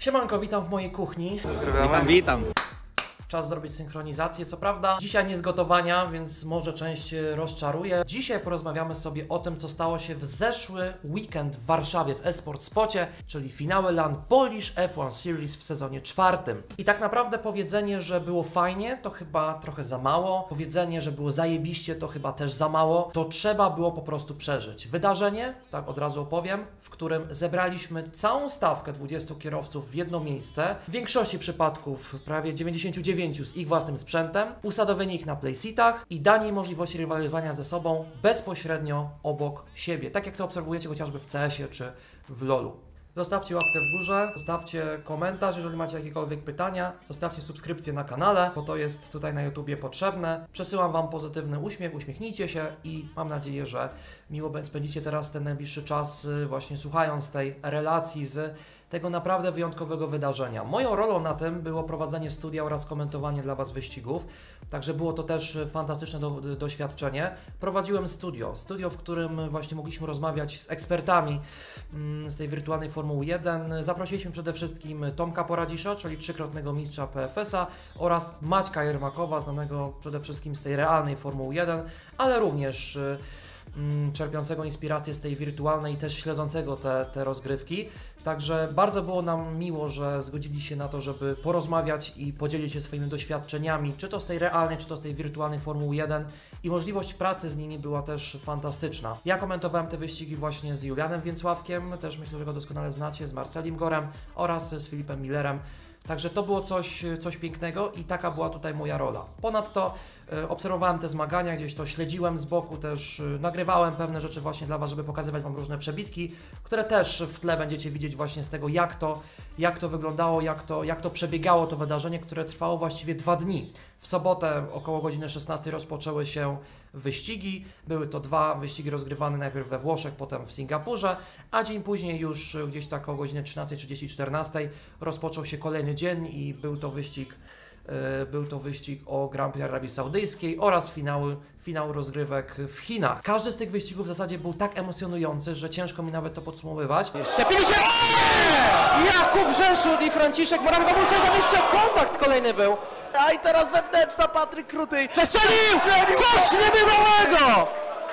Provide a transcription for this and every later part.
Siemanko, witam w mojej kuchni. Witam, witam. Czas zrobić synchronizację. Co prawda, dzisiaj nie z gotowania, więc może część rozczaruje. Dzisiaj porozmawiamy sobie o tym, co stało się w zeszły weekend w Warszawie w Esport Spocie, czyli finały LAN Polish F1 Series w sezonie czwartym. I tak naprawdę powiedzenie, że było fajnie, to chyba trochę za mało. Powiedzenie, że było zajebiście, to chyba też za mało. To trzeba było po prostu przeżyć. Wydarzenie, tak od razu opowiem, w którym zebraliśmy całą stawkę 20 kierowców w jedno miejsce. W większości przypadków, prawie 99 z ich własnym sprzętem, usadowienie ich na playseatach i danie im możliwości rywalizowania ze sobą bezpośrednio obok siebie. Tak jak to obserwujecie chociażby w CS-ie czy w LoLu. Zostawcie łapkę w górze, zostawcie komentarz, jeżeli macie jakiekolwiek pytania, zostawcie subskrypcję na kanale, bo to jest tutaj na YouTubie potrzebne. Przesyłam Wam pozytywny uśmiech, uśmiechnijcie się i mam nadzieję, że miło spędzicie teraz ten najbliższy czas y, właśnie słuchając tej relacji z tego naprawdę wyjątkowego wydarzenia. Moją rolą na tym było prowadzenie studia oraz komentowanie dla Was wyścigów, także było to też fantastyczne do, doświadczenie. Prowadziłem studio, studio, w którym właśnie mogliśmy rozmawiać z ekspertami mm, z tej wirtualnej Formuły 1. Zaprosiliśmy przede wszystkim Tomka Poradzisza, czyli trzykrotnego mistrza PFS-a oraz Maćka Jermakowa, znanego przede wszystkim z tej realnej Formuły 1, ale również y, czerpiącego inspirację z tej wirtualnej, też śledzącego te, te rozgrywki. Także bardzo było nam miło, że zgodzili się na to, żeby porozmawiać i podzielić się swoimi doświadczeniami, czy to z tej realnej, czy to z tej wirtualnej Formuły 1 i możliwość pracy z nimi była też fantastyczna. Ja komentowałem te wyścigi właśnie z Julianem Więcławkiem, też myślę, że go doskonale znacie, z Marcelim Gorem oraz z Filipem Millerem. Także to było coś, coś pięknego i taka była tutaj moja rola. Ponadto e, obserwowałem te zmagania, gdzieś to śledziłem z boku, też e, nagrywałem pewne rzeczy właśnie dla Was, żeby pokazywać Wam różne przebitki, które też w tle będziecie widzieć właśnie z tego, jak to, jak to wyglądało, jak to, jak to przebiegało to wydarzenie, które trwało właściwie dwa dni. W sobotę około godziny 16 rozpoczęły się wyścigi. Były to dwa wyścigi rozgrywane najpierw we Włoszech, potem w Singapurze, a dzień później już gdzieś tak około godziny 13.30-14 rozpoczął się kolejny dzień i był to wyścig e, był to wyścig o Grand Prix Arabii Saudyjskiej oraz finały, finał rozgrywek w Chinach. Każdy z tych wyścigów w zasadzie był tak emocjonujący, że ciężko mi nawet to podsumowywać. Szczepili się! Jakub Rzeszut i Franciszek był tam jeszcze kontakt kolejny był. A i teraz wewnętrzna Patryk Kruty. Przestrzelił! Coś niebywałego!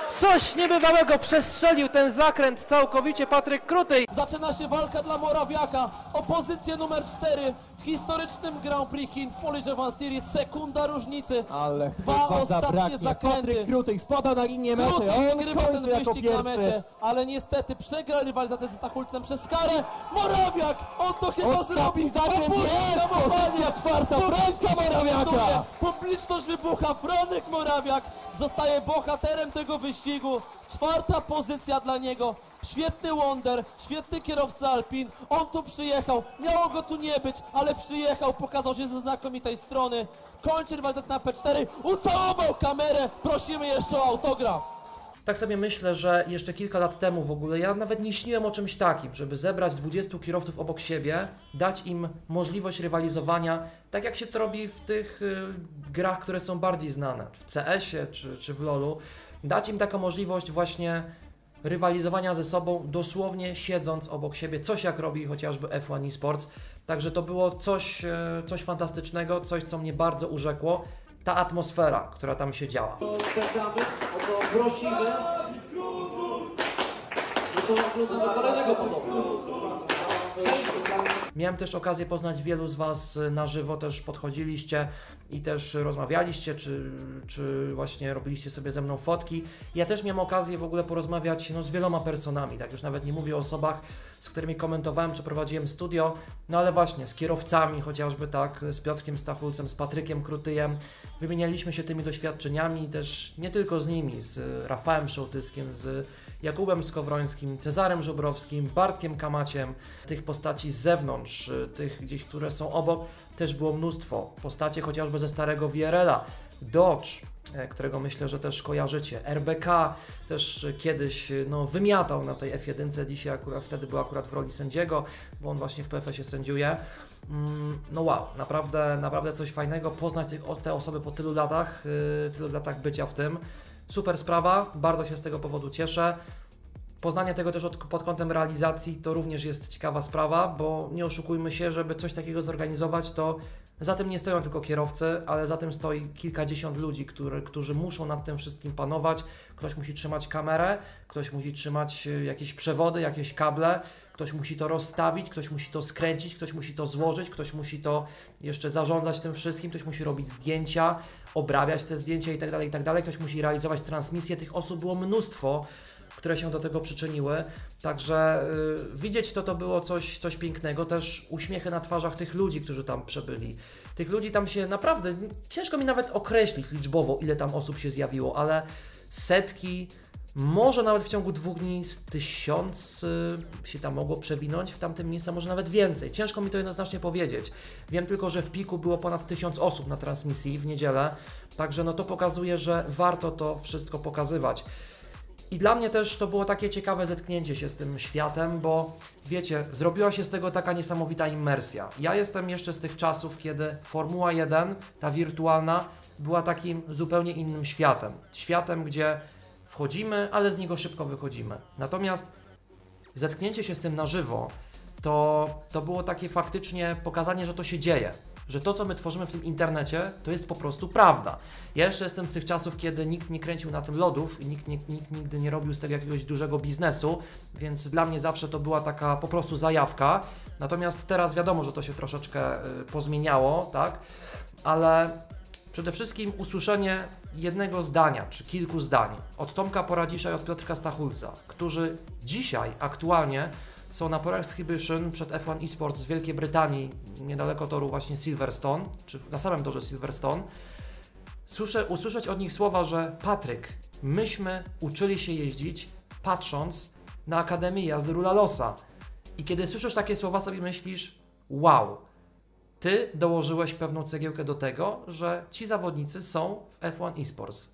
Coś niebywałego przestrzelił ten zakręt całkowicie Patryk Kruty. Zaczyna się walka dla Morawiaka o pozycję numer 4 w historycznym Grand Prix Chin w Polish Van Series. Sekunda różnicy. Ale Dwa chyba ostatnie zabraknie. zakręty. Patryk Krutych wpada na linię mety. Kruty On wygrywa ten jako wyścig na pierwszy. mecie, ale niestety przegra rywalizację ze Stachulcem przez karę. Morawiak! On to chyba Ostatni zrobi! zakręt Opuści jest! hamowanie! Pozycja czwarta, bramka Morawiaka! Publiczność wybucha. Franek Morawiak zostaje bohaterem tego wyścigu. Czwarta pozycja dla niego. Świetny Wonder, świetny kierowca Alpin. On tu przyjechał. Miało go tu nie być, ale przyjechał, pokazał się ze znakomitej strony. Kończy rywalizację na P4. Ucałował kamerę. Prosimy jeszcze o autograf. Tak sobie myślę, że jeszcze kilka lat temu w ogóle ja nawet nie śniłem o czymś takim, żeby zebrać 20 kierowców obok siebie, dać im możliwość rywalizowania, tak jak się to robi w tych y, grach, które są bardziej znane, w CS-ie czy, czy w LoLu, dać im taką możliwość właśnie rywalizowania ze sobą, dosłownie siedząc obok siebie, coś jak robi chociażby F1 Esports. Także to było coś, e, coś fantastycznego, coś co mnie bardzo urzekło. Ta atmosfera, która tam się działa. czekamy, o to prosimy. No to do kolejnego punktu. Miałem też okazję poznać wielu z Was na żywo, też podchodziliście i też rozmawialiście, czy, czy właśnie robiliście sobie ze mną fotki. Ja też miałem okazję w ogóle porozmawiać no, z wieloma personami, tak już nawet nie mówię o osobach, z którymi komentowałem, czy prowadziłem studio, no ale właśnie z kierowcami chociażby, tak, z Piotrkiem Stachulcem, z Patrykiem Krutyjem. Wymienialiśmy się tymi doświadczeniami też nie tylko z nimi, z Rafałem Szołtyskiem, z Jakubem Skowrońskim, Cezarem Żubrowskim, Bartkiem Kamaciem. Tych postaci z zewnątrz, y, tych gdzieś, które są obok, też było mnóstwo. Postacie chociażby ze starego VRL-a, Dodge, którego myślę, że też kojarzycie. RBK też y, kiedyś y, no, wymiatał na tej F1, dzisiaj akurat wtedy był akurat w roli sędziego, bo on właśnie w PFS-ie sędziuje. Mm, No wow, naprawdę, naprawdę coś fajnego, poznać o- te osoby po tylu latach, tylu latach bycia w tym. Super sprawa, bardzo się z tego powodu cieszę. Poznanie tego też od, pod kątem realizacji to również jest ciekawa sprawa, bo nie oszukujmy się, żeby coś takiego zorganizować, to za tym nie stoją tylko kierowcy, ale za tym stoi kilkadziesiąt ludzi, który, którzy muszą nad tym wszystkim panować. Ktoś musi trzymać kamerę, ktoś musi trzymać y, jakieś przewody, jakieś kable, ktoś musi to rozstawić, ktoś musi to skręcić, ktoś musi to złożyć, ktoś musi to jeszcze zarządzać tym wszystkim, ktoś musi robić zdjęcia, obrabiać te zdjęcia itd., tak itd., tak ktoś musi realizować transmisję. Tych osób było mnóstwo które się do tego przyczyniły. Także y, widzieć to to było coś, coś pięknego. Też uśmiechy na twarzach tych ludzi, którzy tam przebyli. Tych ludzi tam się naprawdę, ciężko mi nawet określić liczbowo, ile tam osób się zjawiło, ale setki, może nawet w ciągu dwóch dni z tysiąc się tam mogło przewinąć w tamtym miejscu, może nawet więcej. Ciężko mi to jednoznacznie powiedzieć. Wiem tylko, że w piku było ponad tysiąc osób na transmisji w niedzielę, także no to pokazuje, że warto to wszystko pokazywać. I dla mnie też to było takie ciekawe zetknięcie się z tym światem, bo wiecie, zrobiła się z tego taka niesamowita immersja. Ja jestem jeszcze z tych czasów, kiedy Formuła 1, ta wirtualna, była takim zupełnie innym światem. Światem, gdzie wchodzimy, ale z niego szybko wychodzimy. Natomiast zetknięcie się z tym na żywo, to, to było takie faktycznie pokazanie, że to się dzieje że to, co my tworzymy w tym internecie, to jest po prostu prawda. Ja jeszcze jestem z tych czasów, kiedy nikt nie kręcił na tym lodów, nikt, nikt, nikt nigdy nie robił z tego jakiegoś dużego biznesu, więc dla mnie zawsze to była taka po prostu zajawka. Natomiast teraz wiadomo, że to się troszeczkę y, pozmieniało, tak? Ale przede wszystkim usłyszenie jednego zdania, czy kilku zdań od Tomka Poradzisza i od Piotrka Stachulca, którzy dzisiaj aktualnie są na Pro Exhibition przed F1 Esports z Wielkiej Brytanii, niedaleko toru właśnie Silverstone, czy na samym torze Silverstone. Słyszę, usłyszeć od nich słowa, że Patryk, myśmy uczyli się jeździć patrząc na Akademię Jazdy Rulalosa. I kiedy słyszysz takie słowa, sobie myślisz, wow, ty dołożyłeś pewną cegiełkę do tego, że ci zawodnicy są w F1 Esports.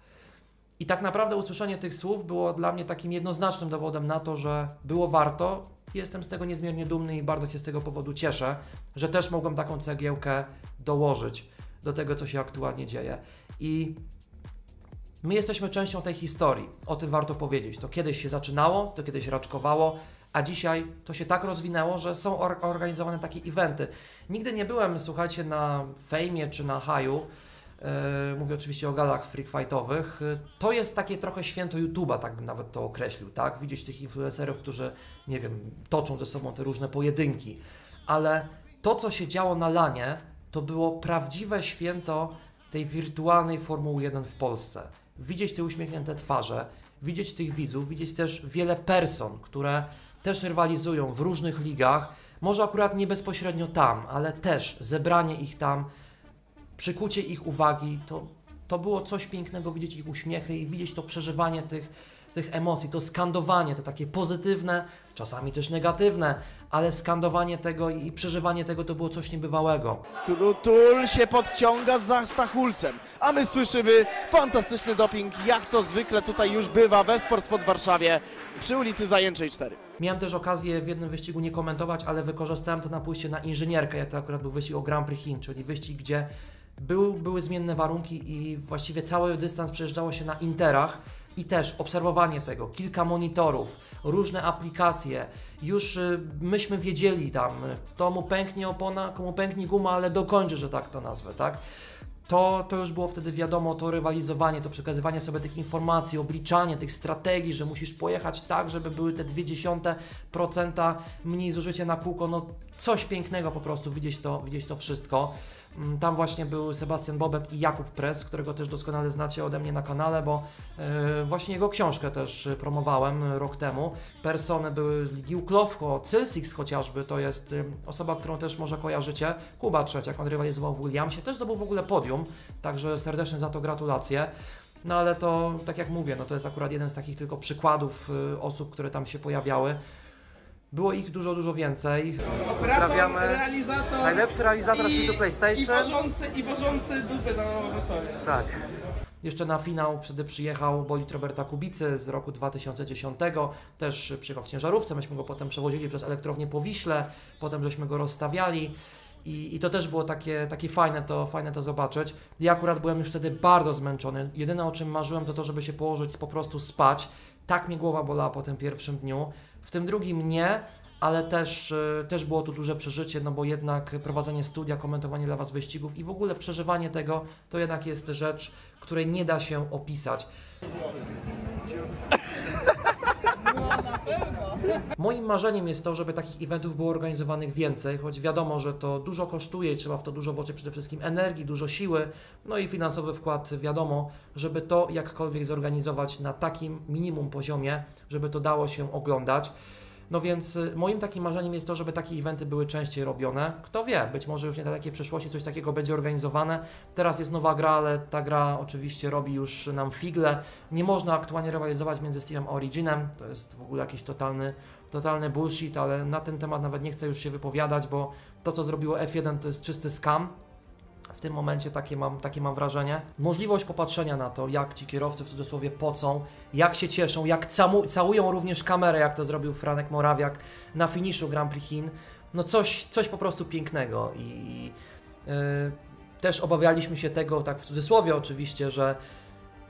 I tak naprawdę usłyszenie tych słów było dla mnie takim jednoznacznym dowodem na to, że było warto Jestem z tego niezmiernie dumny i bardzo się z tego powodu cieszę, że też mogłem taką cegiełkę dołożyć do tego, co się aktualnie dzieje. I my jesteśmy częścią tej historii. O tym warto powiedzieć. To kiedyś się zaczynało, to kiedyś raczkowało, a dzisiaj to się tak rozwinęło, że są organizowane takie eventy. Nigdy nie byłem, słuchajcie, na fejmie czy na haju, mówię oczywiście o galach freak fightowych, e, to jest takie trochę święto YouTube'a, tak bym nawet to określił, tak? Widzieć tych influencerów, którzy, nie wiem, toczą ze sobą te różne pojedynki, ale to, co się działo na lanie, to było prawdziwe święto tej wirtualnej Formuły 1 w Polsce. Widzieć te uśmiechnięte twarze, widzieć tych widzów, widzieć też wiele person, które też rywalizują w różnych ligach, może akurat nie bezpośrednio tam, ale też zebranie ich tam, przykucie ich uwagi, to, to było coś pięknego widzieć ich uśmiechy i widzieć to przeżywanie tych, tych emocji, to skandowanie, to takie pozytywne, czasami też negatywne, ale skandowanie tego i przeżywanie tego to było coś niebywałego. Krutul się podciąga za Stachulcem, a my słyszymy fantastyczny doping, jak to zwykle tutaj już bywa we Sportspot w Warszawie przy ulicy Zajęczej 4. Miałem też okazję w jednym wyścigu nie komentować, ale wykorzystałem to na pójście na inżynierkę. Ja to akurat był wyścig o Grand Prix Chin, czyli wyścig, gdzie był, były zmienne warunki i właściwie cały dystans przejeżdżało się na interach i też obserwowanie tego, kilka monitorów, różne aplikacje. Już y, myśmy wiedzieli tam, to mu pęknie opona, komu pęknie guma, ale dokończy, że tak to nazwę, tak? To, to już było wtedy wiadomo, to rywalizowanie, to przekazywanie sobie tych informacji, obliczanie tych strategii, że musisz pojechać tak, żeby były te 0,2% mniej zużycia na kółko, no coś pięknego po prostu, widzieć to, widzieć to wszystko. Mm, tam właśnie był Sebastian Bobek i Jakub Press, którego też doskonale znacie ode mnie na kanale, bo yy, właśnie jego książkę też promowałem rok temu. Persony były Liu Klofko, Cylsix chociażby, to jest osoba, którą też może kojarzycie. Kuba Trzeciak, on rywalizował w Williamsie, też zdobył w ogóle podium, także serdecznie za to gratulacje. No ale to, tak jak mówię, no to jest akurat jeden z takich tylko przykładów yy, osób, które tam się pojawiały. Było ich dużo, dużo więcej. Operator, realizator. Najlepszy realizator z i, PlayStation. I ważący, i ważący dupy na Wrocławiu. Tak. Jeszcze na finał wtedy przyjechał bolid Roberta Kubicy z roku 2010. Też przyjechał w ciężarówce, myśmy go potem przewozili przez elektrownię po Wiśle, potem żeśmy go rozstawiali. I, I, to też było takie, takie fajne, to, fajne to zobaczyć. Ja akurat byłem już wtedy bardzo zmęczony. Jedyne o czym marzyłem to to, żeby się położyć po prostu spać. Tak mnie głowa bolała po tym pierwszym dniu. W tym drugim nie, ale też, y, też było to duże przeżycie, no bo jednak prowadzenie studia, komentowanie dla Was wyścigów i w ogóle przeżywanie tego to jednak jest rzecz, której nie da się opisać. Moim marzeniem jest to, żeby takich eventów było organizowanych więcej, choć wiadomo, że to dużo kosztuje i trzeba w to dużo włożyć przede wszystkim energii, dużo siły, no i finansowy wkład wiadomo, żeby to jakkolwiek zorganizować na takim minimum poziomie, żeby to dało się oglądać. No więc y, moim takim marzeniem jest to, żeby takie eventy były częściej robione. Kto wie, być może już nie na takiej przyszłości coś takiego będzie organizowane. Teraz jest nowa gra, ale ta gra oczywiście robi już nam figle. Nie można aktualnie rywalizować między Steamem a Originem. To jest w ogóle jakiś totalny, totalny bullshit, ale na ten temat nawet nie chcę już się wypowiadać, bo to co zrobiło F1 to jest czysty scam. Tym momencie takie mam, takie mam wrażenie. Możliwość popatrzenia na to, jak ci kierowcy w cudzysłowie pocą, jak się cieszą, jak całują również kamerę, jak to zrobił Franek Morawiak na finiszu Grand Prix Chin. No coś, coś po prostu pięknego i, i yy, też obawialiśmy się tego, tak w cudzysłowie oczywiście, że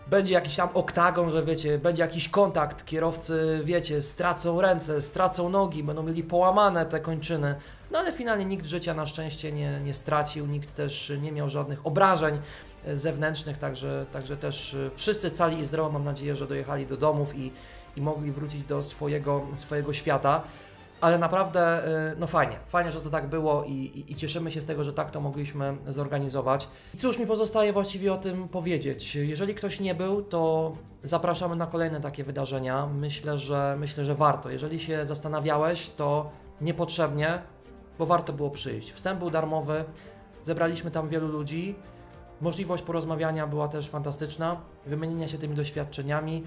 będzie jakiś tam oktagon, że wiecie, będzie jakiś kontakt, kierowcy, wiecie, stracą ręce, stracą nogi, będą mieli połamane te kończyny. No ale finalnie nikt życia na szczęście nie, nie stracił, nikt też nie miał żadnych obrażeń e, zewnętrznych, także, także też e, wszyscy cali i zdrowo mam nadzieję, że dojechali do domów i, i mogli wrócić do swojego, swojego świata. Ale naprawdę, y, no fajnie, fajnie, że to tak było i, i, i, cieszymy się z tego, że tak to mogliśmy zorganizować. I cóż mi pozostaje właściwie o tym powiedzieć. Jeżeli ktoś nie był, to zapraszamy na kolejne takie wydarzenia. Myślę, że myślę, że warto. Jeżeli się zastanawiałeś, to niepotrzebnie, bo warto było przyjść. Wstęp był darmowy, zebraliśmy tam wielu ludzi. Możliwość porozmawiania była też fantastyczna, wymienienia się tymi doświadczeniami.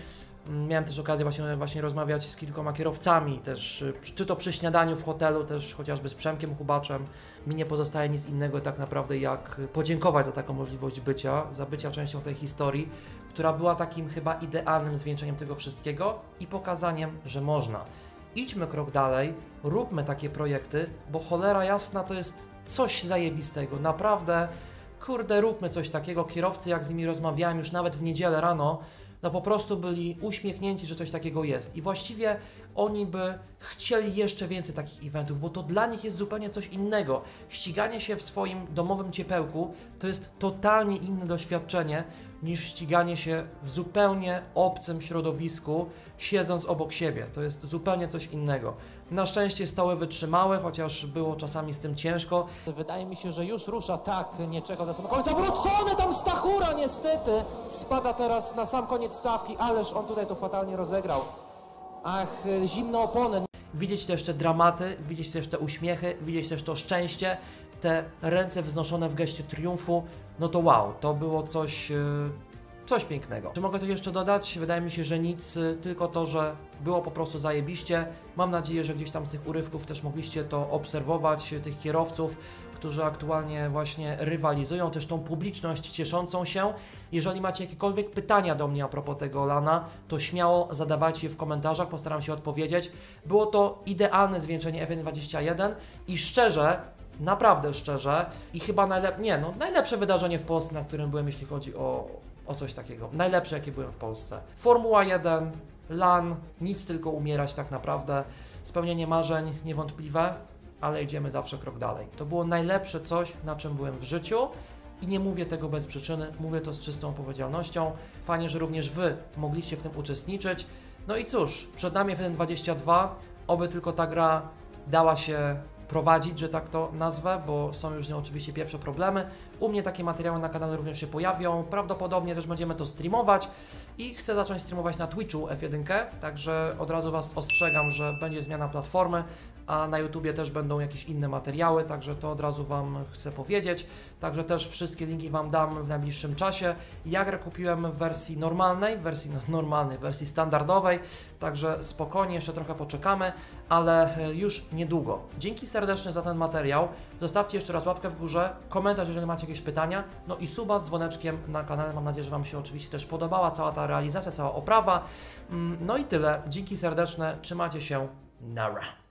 Miałem też okazję właśnie, właśnie rozmawiać z kilkoma kierowcami, też czy to przy śniadaniu w hotelu, też chociażby z Przemkiem Hubaczem. Mi nie pozostaje nic innego tak naprawdę jak podziękować za taką możliwość bycia, za bycia częścią tej historii, która była takim chyba idealnym zwieńczeniem tego wszystkiego i pokazaniem, że można. Idźmy krok dalej, róbmy takie projekty, bo cholera jasna to jest coś zajebistego. Naprawdę, kurde, róbmy coś takiego. Kierowcy, jak z nimi rozmawiałem już nawet w niedzielę rano, no po prostu byli uśmiechnięci, że coś takiego jest. I właściwie oni by chcieli jeszcze więcej takich eventów, bo to dla nich jest zupełnie coś innego. Ściganie się w swoim domowym ciepełku to jest totalnie inne doświadczenie niż ściganie się w zupełnie obcym środowisku, siedząc obok siebie. To jest zupełnie coś innego. Na szczęście stoły wytrzymały, chociaż było czasami z tym ciężko. Wydaje mi się, że już rusza tak, nie czeka do samego końca. Wrócony tam Stachura niestety. Spada teraz na sam koniec stawki, ależ on tutaj to fatalnie rozegrał. Ach, zimne opony. Widzieć też te dramaty, widzieć też te uśmiechy, widzieć też to szczęście, te ręce wznoszone w geście triumfu. No to wow, to było coś... Yy coś pięknego. Czy mogę to jeszcze dodać? Wydaje mi się, że nic, y, tylko to, że było po prostu zajebiście. Mam nadzieję, że gdzieś tam z tych urywków też mogliście to obserwować, y, tych kierowców, którzy aktualnie właśnie rywalizują, też tą publiczność cieszącą się. Jeżeli macie jakiekolwiek pytania do mnie a propos tego Lana, to śmiało zadawajcie je w komentarzach, postaram się odpowiedzieć. Było to idealne zwieńczenie F121 i szczerze, naprawdę szczerze i chyba najlepsze, nie no, najlepsze wydarzenie w Polsce, na którym byłem, jeśli chodzi o, o coś takiego. Najlepsze, jakie byłem w Polsce. Formuła 1, LAN, nic tylko umierać tak naprawdę. Spełnienie marzeń niewątpliwe, ale idziemy zawsze krok dalej. To było najlepsze coś, na czym byłem w życiu i nie mówię tego bez przyczyny, mówię to z czystą odpowiedzialnością. Fajnie, że również Wy mogliście w tym uczestniczyć. No i cóż, przed nami F1 oby tylko ta gra dała się prowadzić, że tak to nazwę, bo są już z nią oczywiście pierwsze problemy. U mnie takie materiały na kanale również się pojawią, prawdopodobnie też będziemy to streamować i chcę zacząć streamować na Twitchu F1, także od razu Was ostrzegam, że będzie zmiana platformy, a na YouTubie też będą jakieś inne materiały, także to od razu Wam chcę powiedzieć. Także też wszystkie linki Wam dam w najbliższym czasie. Ja grę kupiłem w wersji normalnej, w wersji no, normalnej, w wersji standardowej, także spokojnie, jeszcze trochę poczekamy, ale e, już niedługo. Dzięki serdecznie za ten materiał. Zostawcie jeszcze raz łapkę w górze, komentarz, jeżeli macie jakieś pytania, no i suba z dzwoneczkiem na kanale. Mam nadzieję, że Wam się oczywiście też podobała cała ta realizacja, cała oprawa. Mm, no i tyle. Dzięki serdeczne, trzymajcie się. Nara.